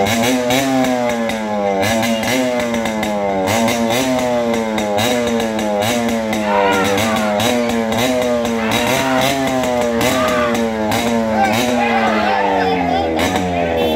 Oh.